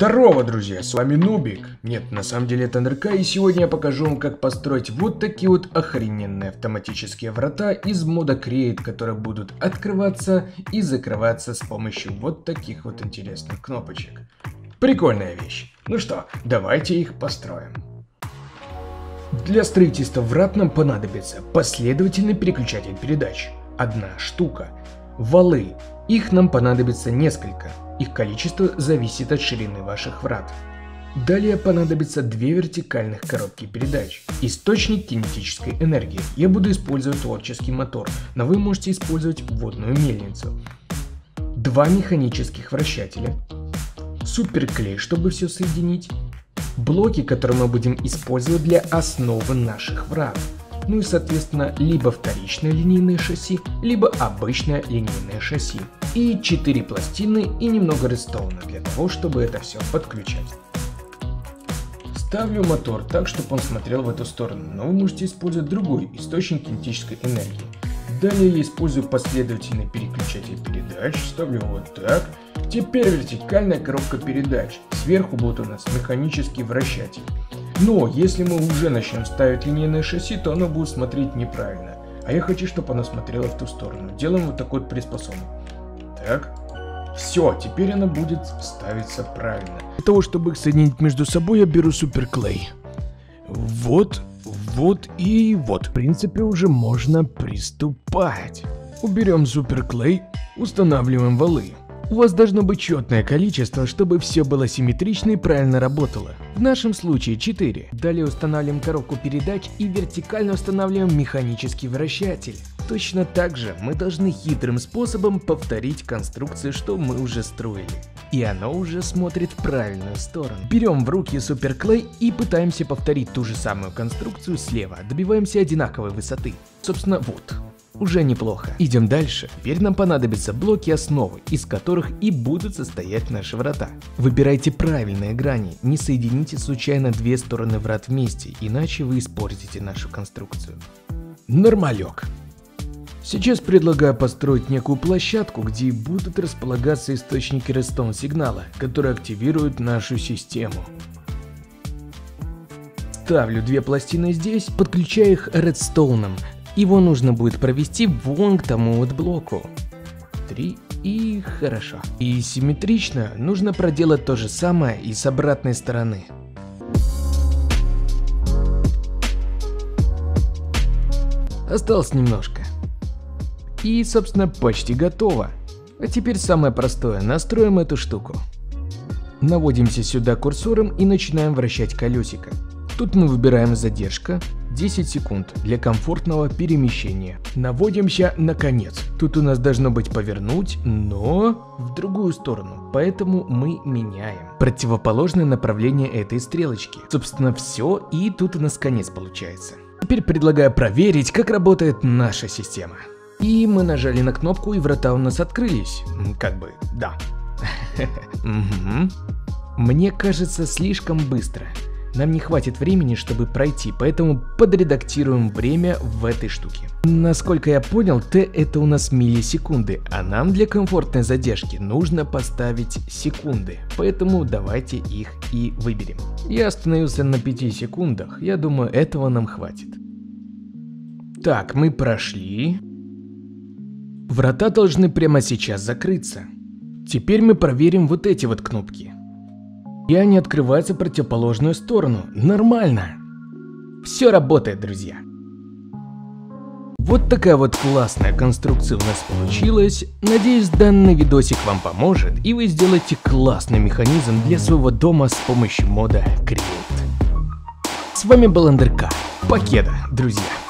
Здорово, друзья, с вами Нубик. Нет, на самом деле это НРК, и сегодня я покажу вам, как построить вот такие вот охрененные автоматические врата из мода Create, которые будут открываться и закрываться с помощью вот таких вот интересных кнопочек. Прикольная вещь. Ну что, давайте их построим. Для строительства врат нам понадобится последовательный переключатель передач. Одна штука. Валы. Их нам понадобится несколько. Их количество зависит от ширины ваших врат. Далее понадобится две вертикальных коробки передач. Источник кинетической энергии. Я буду использовать творческий мотор, но вы можете использовать водную мельницу. Два механических вращателя. Суперклей, чтобы все соединить. Блоки, которые мы будем использовать для основы наших врат. Ну и соответственно либо вторичное линейное шасси, либо обычное линейное шасси и 4 пластины и немного редстоуна для того, чтобы это все подключать. Ставлю мотор так, чтобы он смотрел в эту сторону, но вы можете использовать другой источник кинетической энергии. Далее я использую последовательный переключатель передач, ставлю вот так. Теперь вертикальная коробка передач. Сверху будет у нас механический вращатель. Но если мы уже начнем ставить линейное шасси, то оно будет смотреть неправильно. А я хочу, чтобы оно смотрело в ту сторону. Делаем вот такой вот приспособу. Так. Все, теперь она будет ставиться правильно. Для того, чтобы их соединить между собой, я беру суперклей. Вот, вот и вот. В принципе, уже можно приступать. Уберем суперклей, устанавливаем валы. У вас должно быть четное количество, чтобы все было симметрично и правильно работало. В нашем случае 4. Далее устанавливаем коробку передач и вертикально устанавливаем механический вращатель. Точно так же мы должны хитрым способом повторить конструкцию, что мы уже строили. И оно уже смотрит в правильную сторону. Берем в руки суперклей и пытаемся повторить ту же самую конструкцию слева. Добиваемся одинаковой высоты. Собственно, вот. Уже неплохо. Идем дальше. Теперь нам понадобятся блоки основы, из которых и будут состоять наши врата. Выбирайте правильные грани, не соедините случайно две стороны врат вместе, иначе вы испортите нашу конструкцию. Нормалек. Сейчас предлагаю построить некую площадку, где будут располагаться источники редстоун сигнала, которые активируют нашу систему. Ставлю две пластины здесь, подключаю их редстоуном. Его нужно будет провести вон к тому вот блоку. Три и хорошо. И симметрично нужно проделать то же самое и с обратной стороны. Осталось немножко. И, собственно, почти готово. А теперь самое простое, настроим эту штуку. Наводимся сюда курсором и начинаем вращать колесико. Тут мы выбираем задержка, 10 секунд для комфортного перемещения. Наводимся на конец. Тут у нас должно быть повернуть, но в другую сторону, поэтому мы меняем. Противоположное направление этой стрелочки. Собственно все, и тут у нас конец получается. Теперь предлагаю проверить, как работает наша система. И мы нажали на кнопку, и врата у нас открылись. Как бы, да. Мне кажется, слишком быстро. Нам не хватит времени, чтобы пройти, поэтому подредактируем время в этой штуке. Насколько я понял, Т это у нас миллисекунды, а нам для комфортной задержки нужно поставить секунды, поэтому давайте их и выберем. Я остановился на 5 секундах, я думаю этого нам хватит. Так, мы прошли. Врата должны прямо сейчас закрыться. Теперь мы проверим вот эти вот кнопки. И они открываются в противоположную сторону. Нормально. Все работает, друзья. Вот такая вот классная конструкция у нас получилась. Надеюсь, данный видосик вам поможет, и вы сделаете классный механизм для своего дома с помощью мода Create. С вами был НДРК. Покеда, друзья.